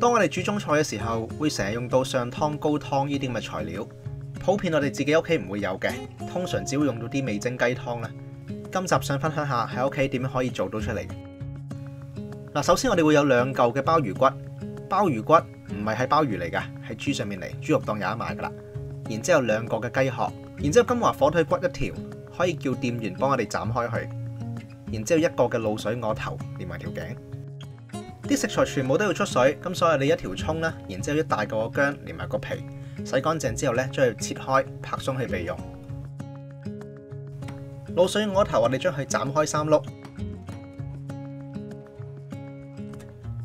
當我哋煮中菜嘅時候，會成日用到上湯、高湯呢啲咁嘅材料，普遍我哋自己屋企唔會有嘅，通常只會用到啲味精雞湯啦。今集想分享下喺屋企點樣可以做到出嚟。嗱，首先我哋會有兩嚿嘅鮑魚骨，鮑魚骨唔係喺鮑魚嚟㗎，喺豬上面嚟，豬肉檔有得賣㗎啦。然之後兩個嘅雞殼，然之後金華火腿骨一條，可以叫店員幫我哋斬開佢。然之後一個嘅滷水鵝頭連埋條頸。啲食材全部都要出水，咁所以你一條葱啦，然之後一大嚿嘅薑連埋個皮，洗乾淨之後咧，將佢切開，拍鬆去備用。滷水鵝頭我哋將佢斬開三碌，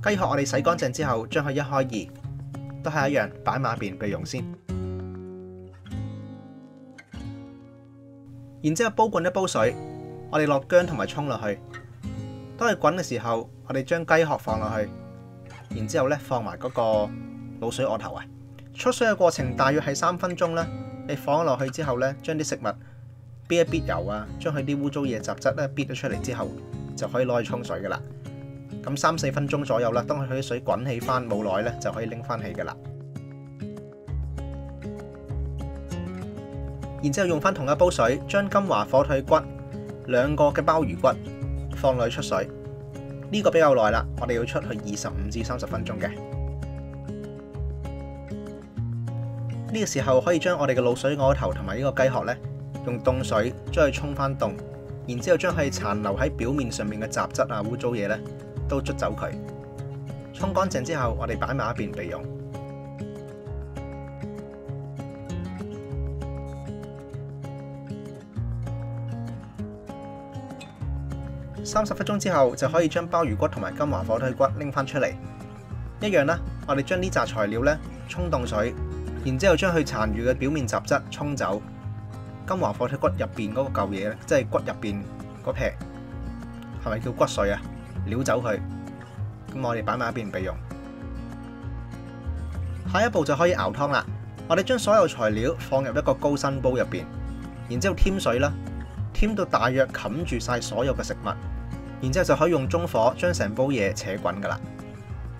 雞殼我哋洗乾淨之後，將佢一開二，都係一樣擺埋一邊備用先。然之後煲滾一煲水，我哋落薑同埋葱落去。當佢滾嘅時候，我哋將雞殼放落去，然之後咧放埋嗰個滷水鵝頭啊。出水嘅過程大約係三分鐘啦。你放落去之後咧，將啲食物煸一煸油啊，將佢啲污糟嘢雜質咧煸咗出嚟之後，就可以攞去沖水噶啦。咁三四分鐘左右啦，當佢啲水滾起翻冇耐咧，就可以拎翻起噶啦。然之後用翻同一煲水，將金華火腿骨兩個嘅鮑魚骨放落去出水。呢個比較耐啦，我哋要出去二十五至三十分鐘嘅。呢個時候可以將我哋嘅滷水鵝頭同埋呢個雞殼呢，用凍水將佢沖翻凍，然之後將佢殘留喺表面上面嘅雜質啊、污糟嘢呢，都捽走佢。沖乾淨之後，我哋擺埋一邊備用。三十分鐘之後就可以將鮑魚骨同埋金華火腿骨拎翻出嚟，一樣啦。我哋將呢扎材料呢沖凍水，然之後將佢殘餘嘅表面雜質沖走。金華火腿骨入邊嗰個舊嘢咧，即係骨入邊嗰撇，係咪叫骨髓啊？撩走佢，咁我哋擺埋一邊備用。下一步就可以熬湯啦。我哋將所有材料放入一個高身煲入邊，然之後添水啦，添到大約冚住晒所有嘅食物。然之後就可以用中火將成煲嘢扯滾噶啦。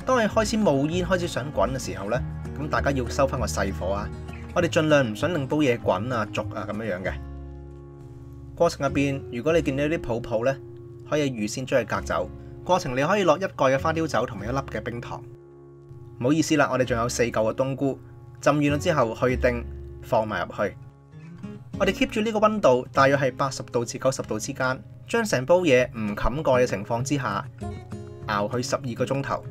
當你開始冒煙、開始想滾嘅時候呢，咁大家要收翻個細火啊！我哋盡量唔想令煲嘢滾啊、濁啊咁樣樣嘅。過程入邊，如果你見到啲泡泡呢，可以預先將佢隔走。過程你可以落一蓋嘅花雕酒同埋一粒嘅冰糖。唔好意思啦，我哋仲有四嚿嘅冬菇，浸軟咗之後去定放埋入去。我哋 keep 住呢個溫度，大約係八十度至九十度之間。將成煲嘢唔冚蓋嘅情況之下，熬去十二個鐘頭。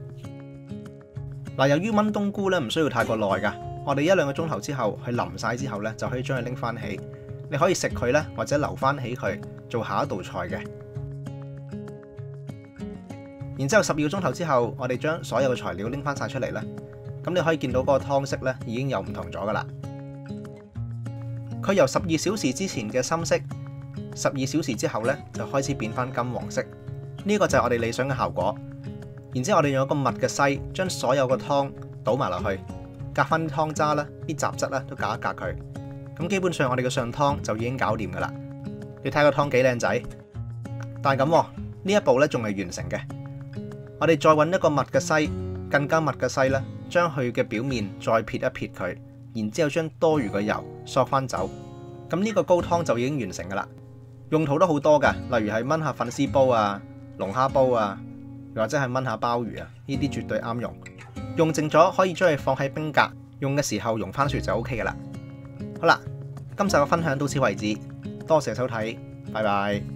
嗱，由於炆冬菇咧唔需要太過耐噶，我哋一兩個鐘頭之後，佢淋晒之後咧，就可以將佢拎翻起。你可以食佢咧，或者留翻起佢做下一道菜嘅。然之後十二個鐘頭之後，我哋將所有嘅材料拎翻晒出嚟咧，咁你可以見到嗰個湯色咧已經有唔同咗噶啦。佢由十二小時之前嘅深色。十二小時之後呢，就開始變翻金黃色，呢個就係我哋理想嘅效果。然之後我哋用一個密嘅篩，將所有嘅湯倒埋落去，隔翻啲湯渣啦，啲雜質啦都隔一隔佢。咁基本上我哋嘅上湯就已經搞掂噶啦。你睇個湯幾靚仔，但係咁呢一步呢仲未完成嘅。我哋再揾一個密嘅篩，更加密嘅篩呢，將佢嘅表面再撇一撇佢，然之後將多餘嘅油索翻走。咁呢個高湯就已經完成噶啦。用途都好多噶，例如係燜下粉絲煲啊、龍蝦煲啊，又或者係燜下鮑魚啊，呢啲絕對啱用。用剩咗可以將佢放喺冰格，用嘅時候溶翻雪就 OK 噶啦。好啦，今集嘅分享到此為止，多謝收睇，拜拜。